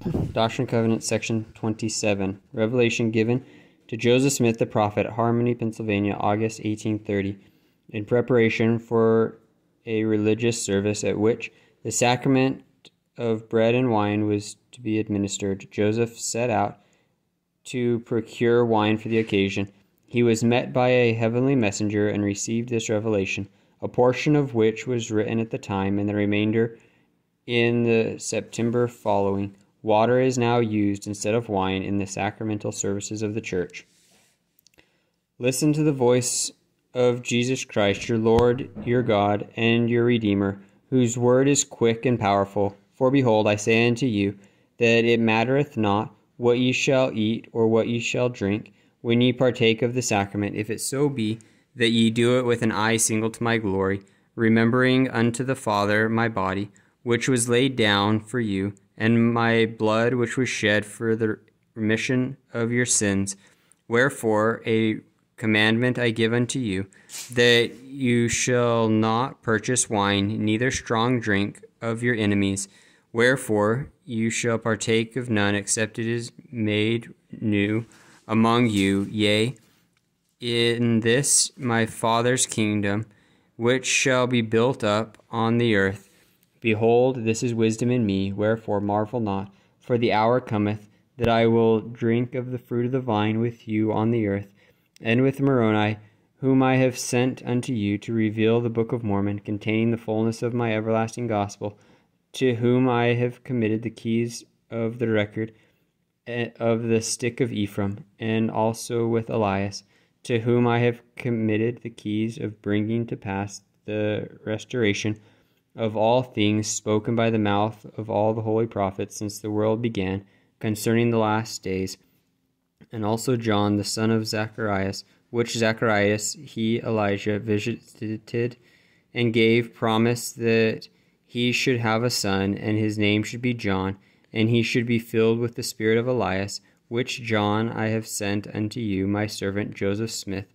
Doctrine and Covenants, section 27. Revelation given to Joseph Smith the prophet, Harmony, Pennsylvania, August 1830, in preparation for a religious service at which the sacrament of bread and wine was to be administered. Joseph set out to procure wine for the occasion. He was met by a heavenly messenger and received this revelation, a portion of which was written at the time, and the remainder in the September following. Water is now used instead of wine in the sacramental services of the Church. Listen to the voice of Jesus Christ, your Lord, your God, and your Redeemer, whose word is quick and powerful. For behold, I say unto you, that it mattereth not what ye shall eat or what ye shall drink, when ye partake of the sacrament, if it so be that ye do it with an eye single to my glory, remembering unto the Father my body, which was laid down for you, and my blood which was shed for the remission of your sins. Wherefore, a commandment I give unto you, that you shall not purchase wine, neither strong drink of your enemies. Wherefore, you shall partake of none except it is made new among you, yea, in this my Father's kingdom, which shall be built up on the earth. Behold, this is wisdom in me, wherefore marvel not, for the hour cometh that I will drink of the fruit of the vine with you on the earth, and with Moroni, whom I have sent unto you to reveal the book of Mormon, containing the fullness of my everlasting gospel, to whom I have committed the keys of the record eh, of the stick of Ephraim, and also with Elias, to whom I have committed the keys of bringing to pass the restoration of all things spoken by the mouth of all the holy prophets since the world began concerning the last days, and also John the son of Zacharias, which Zacharias he Elijah visited and gave promise that he should have a son, and his name should be John, and he should be filled with the spirit of Elias, which John I have sent unto you, my servant Joseph Smith,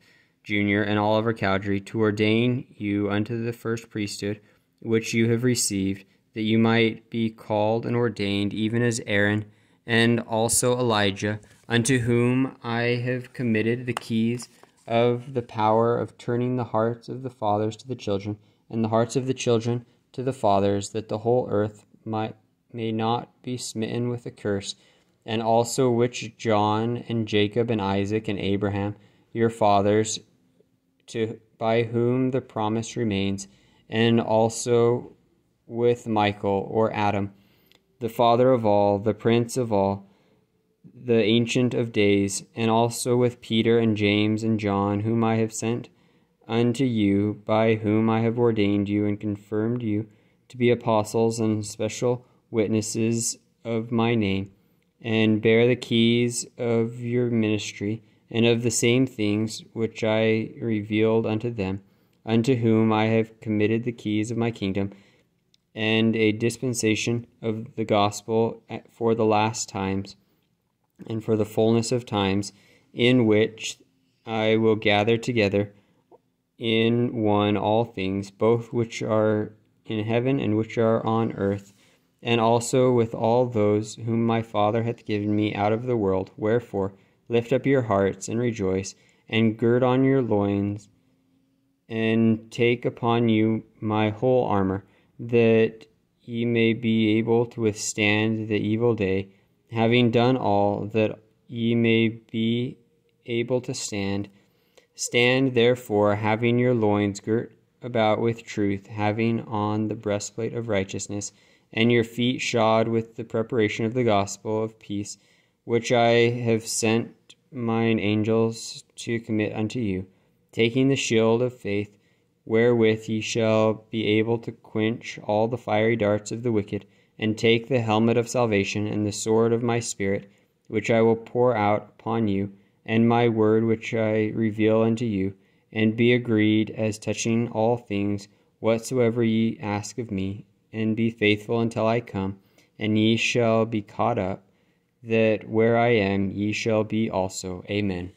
Jr., and Oliver Cowdery, to ordain you unto the first priesthood which you have received, that you might be called and ordained, even as Aaron and also Elijah, unto whom I have committed the keys of the power of turning the hearts of the fathers to the children, and the hearts of the children to the fathers, that the whole earth might may not be smitten with a curse, and also which John and Jacob and Isaac and Abraham, your fathers, to by whom the promise remains, and also with Michael or Adam, the father of all, the prince of all, the ancient of days, and also with Peter and James and John, whom I have sent unto you, by whom I have ordained you and confirmed you to be apostles and special witnesses of my name, and bear the keys of your ministry, and of the same things which I revealed unto them unto whom I have committed the keys of my kingdom, and a dispensation of the gospel for the last times, and for the fullness of times, in which I will gather together in one all things, both which are in heaven and which are on earth, and also with all those whom my Father hath given me out of the world. Wherefore, lift up your hearts and rejoice, and gird on your loins and take upon you my whole armor, that ye may be able to withstand the evil day, having done all, that ye may be able to stand. Stand therefore, having your loins girt about with truth, having on the breastplate of righteousness, and your feet shod with the preparation of the gospel of peace, which I have sent mine angels to commit unto you taking the shield of faith, wherewith ye shall be able to quench all the fiery darts of the wicked, and take the helmet of salvation and the sword of my Spirit, which I will pour out upon you, and my word which I reveal unto you, and be agreed as touching all things whatsoever ye ask of me, and be faithful until I come, and ye shall be caught up, that where I am ye shall be also. Amen.